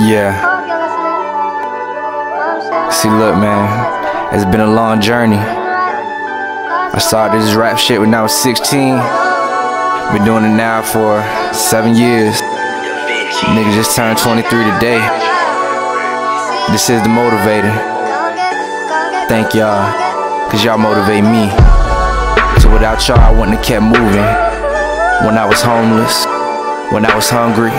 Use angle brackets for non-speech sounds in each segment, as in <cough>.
Yeah. See, look, man, it's been a long journey. I started this rap shit when I was 16. Been doing it now for seven years. Nigga just turned 23 today. This is the motivator. Thank y'all, cause y'all motivate me. So without y'all, I wouldn't have kept moving. When I was homeless, when I was hungry,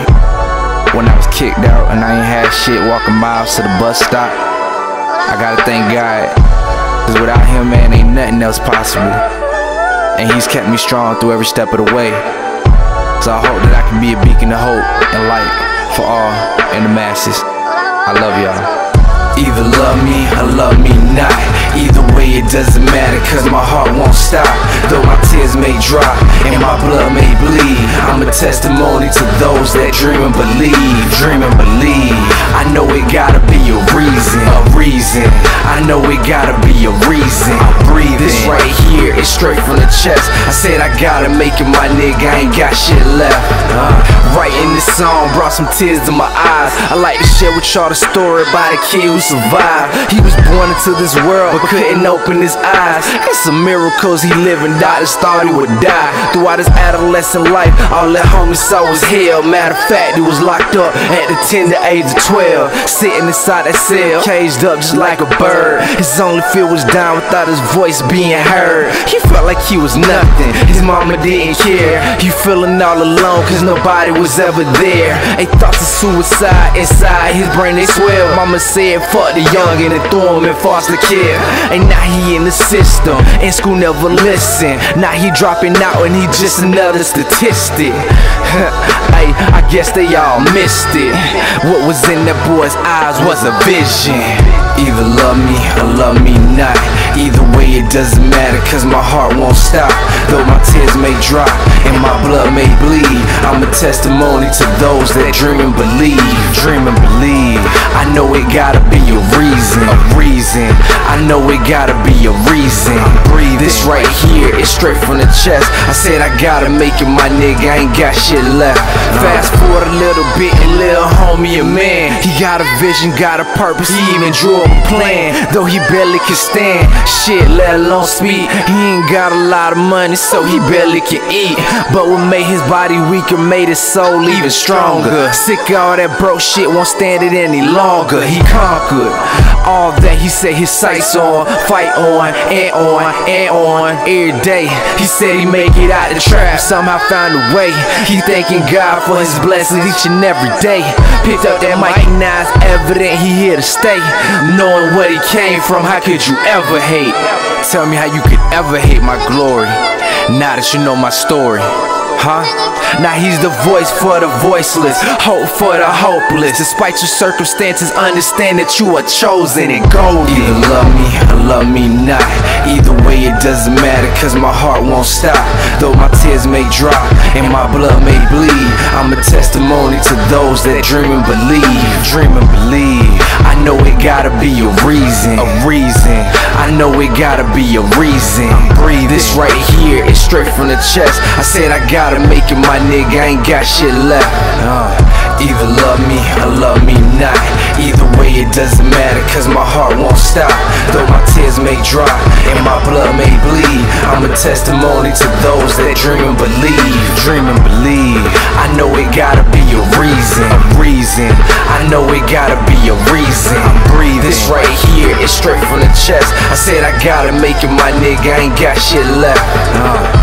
when I was kicked out and I ain't had shit walking miles to the bus stop. I gotta thank God, cause without him, man, ain't nothing else possible. And he's kept me strong through every step of the way. So I hope that I can be a beacon of hope and light for all and the masses. I love y'all. Either love me or love me not. Either way, it doesn't matter, cause my heart won't stop. Though my tears may drop and my blood may bleed, I'm a testimony to those that dream and believe. Dream and believe. I know it gotta be a reason, a reason. I know it gotta be a reason. I'm breathing. This right here is straight from the chest. I said I gotta make it, my nigga. I ain't got shit left. Uh, writing this song brought some tears to my eyes. I like to share with y'all the story about a kid who survived. He was born into this world but couldn't open his eyes. It's a miracle he living. Doctors thought he would die. Throughout his adolescent life, all that homie saw was hell. Matter of fact, he was locked up at the tender age of 12. Sitting inside that cell, caged up just like a bird. His only fear was dying without his voice being heard. He felt like he was nothing. His mama didn't care. He feeling all alone cause nobody was ever there. They thoughts of suicide inside his brain, they swell. Mama said, fuck the young and threw him in foster care. And now he in the system. In school never listen. Now he dropping out and he just another statistic. <laughs> I guess they all missed it. What was in that boy's eyes was a vision. Either love me or love me not. Either way, it doesn't matter, cause my heart won't stop. Though my tears may drop and my blood may bleed, I'm a testimony to those that dream and believe. Dream and believe. I know it gotta be a reason. A reason. I know it gotta be a reason. Breathe. This right here is straight from the chest. I said I gotta make it, my nigga. I ain't got shit left. Fast forward a little bit and little homie a man. He got a vision, got a purpose. He even drew a plan. Though he barely can stand shit, let alone speak. He ain't got a lot of money, so he barely can eat. But what made his body weaker made his soul even stronger. Sick of all that broke shit, won't stand it any longer. He conquered all that he set his sights on, fight on and on and on every day. He said he make it out of the trap, somehow found a way. He thanking God for his blessings each and every day. Picked up that mic, now it's evident he here to stay. Knowing what he came from, how could you ever hate? Tell me how you could ever hate my glory. Now that you know my story. Huh? Now he's the voice for the voiceless, hope for the hopeless. Despite your circumstances, understand that you are chosen and golden. Either love me or love me not. Either way, it doesn't matter, cause my heart won't stop. Though my tears may drop and my blood may bleed, I'm a testimony to those that dream and believe. Dream and believe. I know it gotta be a reason. A reason. I know it gotta be a reason. Breathe. This right here is straight from the chest. I said I gotta make it, my nigga. I ain't got shit left. Uh, either love me or love me not. Either way, it doesn't matter, cause my heart won't stop. Though my tears may dry and my blood may bleed, I'm a testimony to those that dream and believe. Dream and believe. I know it gotta be a reason. A reason. I know it gotta be a reason. I'm breathing. This right here is straight from the chest. I said I gotta make it, my nigga. I ain't got shit left. Uh.